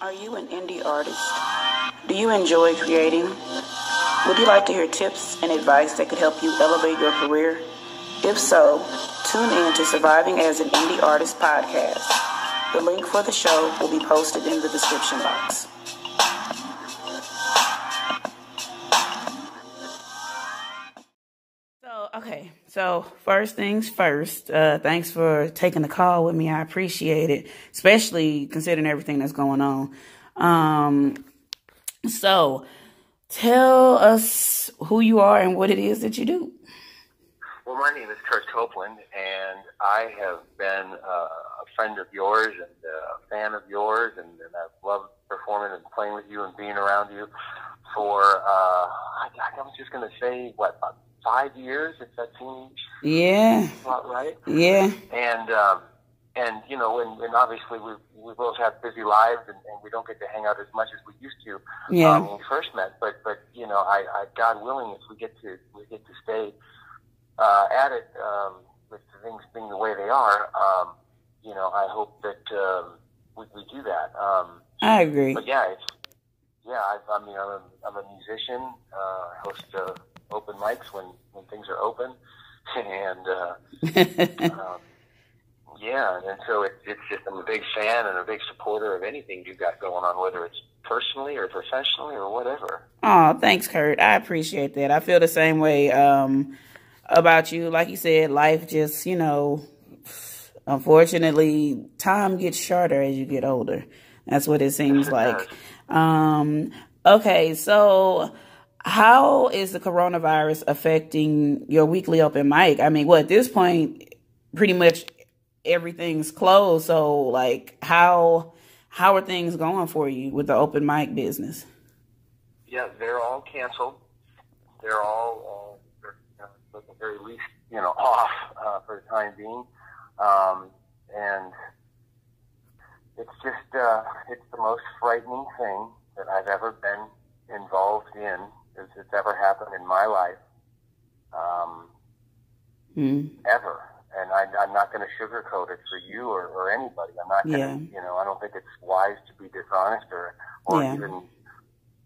Are you an indie artist? Do you enjoy creating? Would you like to hear tips and advice that could help you elevate your career? If so, tune in to Surviving as an Indie Artist podcast. The link for the show will be posted in the description box. Okay, so first things first, uh, thanks for taking the call with me. I appreciate it, especially considering everything that's going on. Um, so, tell us who you are and what it is that you do. Well, my name is Curt Copeland, and I have been uh, a friend of yours and a fan of yours, and, and I've loved performing and playing with you and being around you for, uh, I, I was just going to say, what, about five years, if that seems Yeah, about right? yeah, And, um, and you know, and, and obviously we we both have busy lives, and, and we don't get to hang out as much as we used to yeah, um, when we first met. But but you know, I, I God willing, if we get to we get to stay uh, at it um, with things being the way they are, um, you know, I hope that um, we, we do that. Um, I agree. but yeah, it's yeah. I, I mean, I'm a, I'm a musician. Uh, I host uh, open mics when when things are open, and uh, um, yeah, and so it, it's just I'm a big fan and a big supporter of anything you got going on, whether it's personally or professionally or whatever. Oh, thanks, Curt. I appreciate that. I feel the same way um, about you. Like you said, life just, you know, unfortunately, time gets shorter as you get older. That's what it seems like. Um, okay, so how is the coronavirus affecting your weekly open mic? I mean, well, at this point, pretty much everything's closed. So, like, how how are things going for you with the open mic business? Yeah, they're all canceled. They're all, uh, at the very least, you know, off uh, for the time being. Um, and it's just, uh, it's the most frightening thing that I've ever been involved in, as it's ever happened in my life, um, Hmm. ever. And I, I'm not going to sugarcoat it for you or, or anybody. I'm not going to, Yeah. you know, I don't think it's wise to be dishonest or, or Yeah. even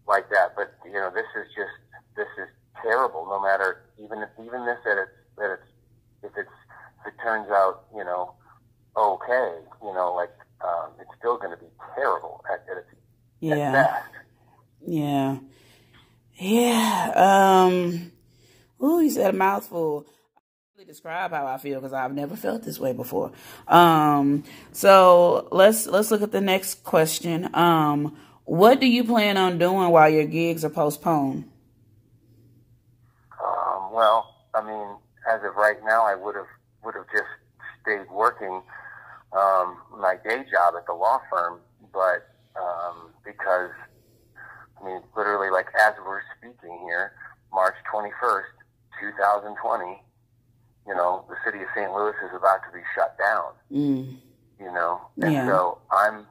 like that. But you know, this is just this is terrible. No matter even if even this that it's that it's if it's if it turns out you know okay, you know, like um, it's still going to be terrible at, at its at Yeah. best. Yeah. Yeah. Um, ooh, you said a mouthful. I really describe how I feel because I've never felt this way before. Um, so let's, let's look at the next question. Um, what do you plan on doing while your gigs are postponed? Um, well, I mean, as of right now, I would have would have just stayed working um, my day job at the law firm, but um, because I mean, literally, like as we're speaking here, March twenty first, two thousand twenty. You know, the city of St. Louis is about to be shut down. Mm, You know, and Yeah. so I'm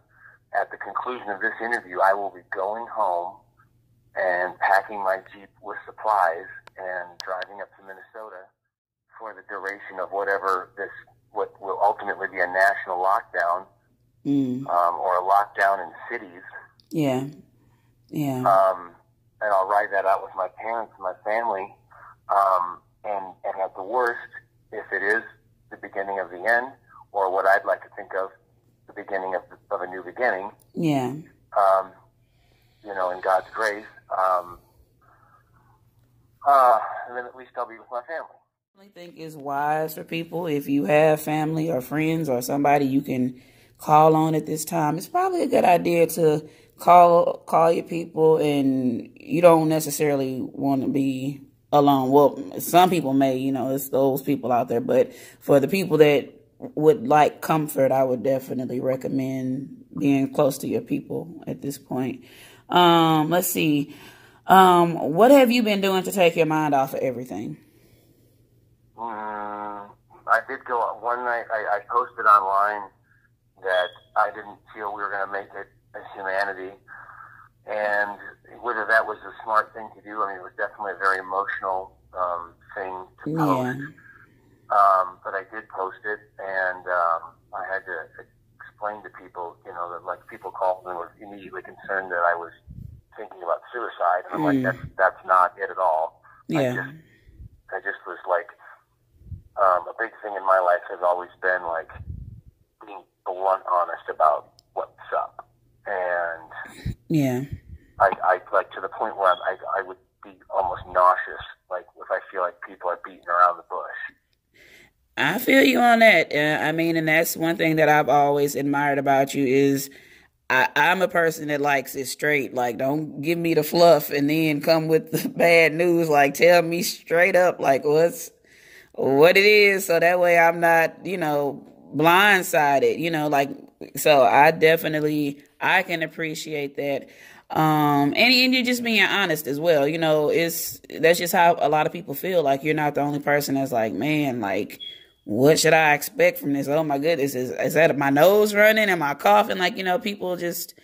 at the conclusion of this interview. I will be going home and packing my jeep with supplies and driving up to Minnesota for the duration of whatever this what will ultimately be a national lockdown mm, um, or a lockdown in cities. yeah. Yeah. Um, and I'll ride that out with my parents and my family. Um, and, and at the worst, if it is the beginning of the end, or what I'd like to think of the beginning of, of a new beginning, yeah. um, you know, in God's grace, um, uh, and then at least I'll be with my family. I think it's wise for people if you have family or friends or somebody you can call on at this time. It's probably a good idea to call call your people, and you don't necessarily want to be alone. Well, some people may, you know, it's those people out there, but for the people that would like comfort, I would definitely recommend being close to your people at this point. Um, let's see. Um, what have you been doing to take your mind off of everything? Mm, I did go one night. I, I posted online that I didn't feel we were going to make it as humanity, and whether that was a smart thing to do. I mean, it was definitely a very emotional um, thing to post. Yeah. Um, but I did post it, and um, I had to explain to people, you know, that like people called and were immediately concerned that I was thinking about suicide. And I'm like, Mm. that's that's not it at all. I Yeah. just I just was like, um, a big thing in my life has always been like being blunt, honest about what's up, and Yeah. I, I like to the point where I'm, I I would be almost nauseous, like if I feel like people are beating around the bush. I feel you on that. Uh, I mean, and that's one thing that I've always admired about you is I, I'm a person that likes it straight. Like, don't give me the fluff and then come with the bad news. Like, tell me straight up, like what's what it is, so that way I'm not, you know, blindsided. You know, like so. I definitely I can appreciate that. Um, and, and you're just being honest as well. You know, it's that's just how a lot of people feel. Like you're not the only person that's like, man, like what should I expect from this? Oh my goodness, is is that my nose running? Am I coughing? Like you know, people just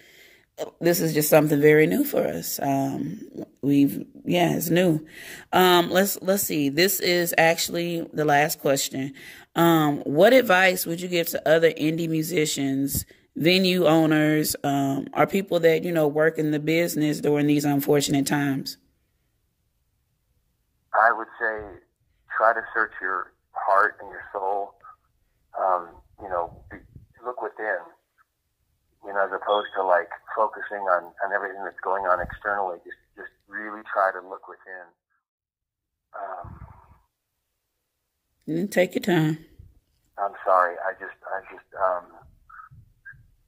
this is just something very new for us. Um, we've yeah, it's new. Um, let's let's see. This is actually the last question. Um, what advice would you give to other indie musicians, venue owners, um, or people that you know work in the business during these unfortunate times? I would say try to search your heart and your soul. Um, you know, be, look within. You know, as opposed to like focusing on, on everything that's going on externally. Just just really try to look within. Um, Mm, Take your time. I'm sorry. I just I just um,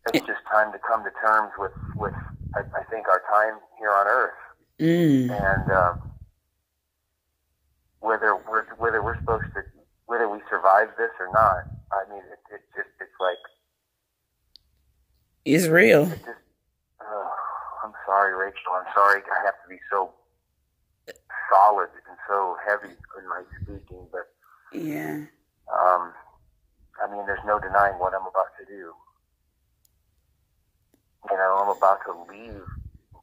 it's just time to come to terms with with I, I think our time here on Earth. Mm, and um, whether we're whether we're supposed to whether we survive this or not. I mean, it, it just it's like it's real. it just. Uh, I'm sorry, Rachel. I'm sorry. I have to be so solid and so heavy in my speaking, but Yeah. um, I mean, there's no denying what I'm about to do. You know, I'm about to leave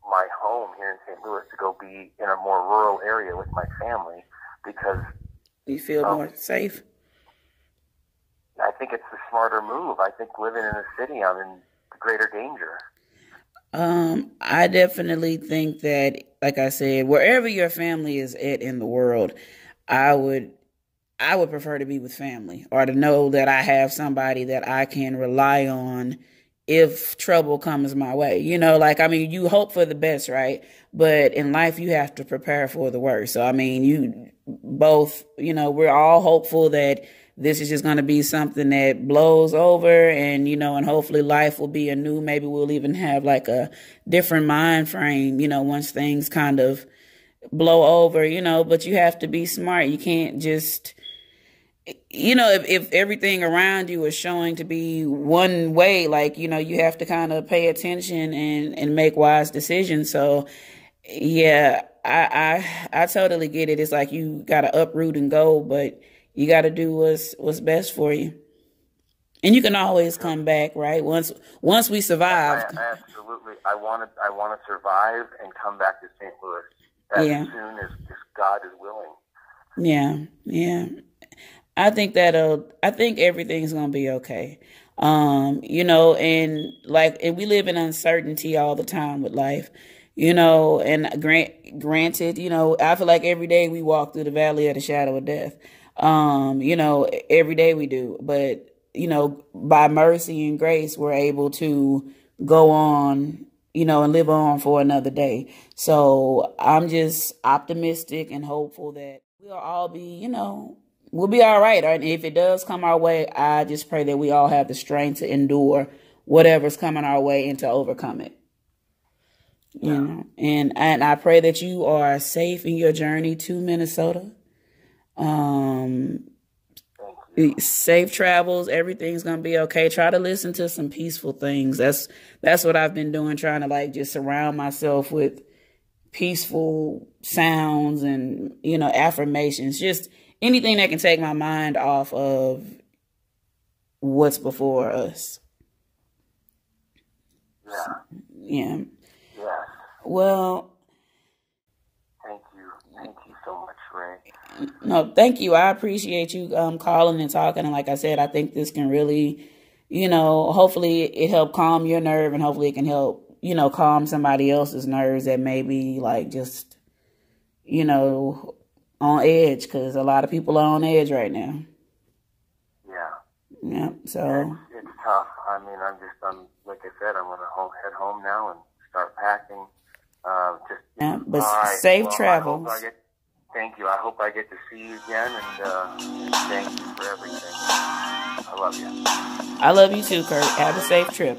my home here in St. Louis to go be in a more rural area with my family because You feel Oh. more safe. I think it's the smarter move. I think living in a city, I'm in greater danger. Um, I definitely think that, like I said, wherever your family is at in the world, I would, I would prefer to be with family or to know that I have somebody that I can rely on if trouble comes my way. You know, like I mean, you hope for the best, right? But in life, you have to prepare for the worst. So I mean, you both, you know, we're all hopeful that this is just going to be something that blows over and you know and hopefully life will be a new, maybe we'll even have like a different mind frame you know once things kind of blow over you know but you have to be smart you can't just you know if, if everything around you is showing to be one way like you know you have to kind of pay attention and and make wise decisions so yeah i i i totally get it it's like you gotta uproot and go but you got to do what's what's best for you and you can always come back right once once we survive I absolutely, I want to, I want to survive and come back to St. Louis as Yeah. soon as, as God is willing. yeah yeah i think that'll i think everything's gonna be okay. Um you know and like and we live in uncertainty all the time with life you know and grant granted you know i feel like every day we walk through the valley of the shadow of death. Um you know every day we do but you know by mercy and grace we're able to go on you know and live on for another day. So i'm just optimistic and hopeful that we'll all be you know we'll be all right. And if it does come our way i just pray that we all have the strength to endure whatever's coming our way and to overcome it. You know? And and i pray that you are safe in your journey to minnesota. Um safe travels. Everything's gonna be okay. Try to listen to some peaceful things. That's that's what i've been doing trying to like just surround myself with peaceful sounds and you know affirmations. Just anything that can take my mind off of what's before us Yeah. yeah Yes. well Thank you. Thank you so much, Raye. no thank you i appreciate you um calling and talking and like i said i think this can really you know, hopefully it helped calm your nerve and hopefully it can help, you know, calm somebody else's nerves that maybe like just, you know, on edge because a lot of people are on edge right now. Yeah. Yeah. So it's, it's tough. I mean, I'm just, I'm like I said, I'm gonna home, head home now and start packing. Uh, just yeah, but right. safe well, travels. I get, thank you. I hope I get to see you again, and, uh, and thank you for everything. I love you. I love you too, Curt. Have a safe trip.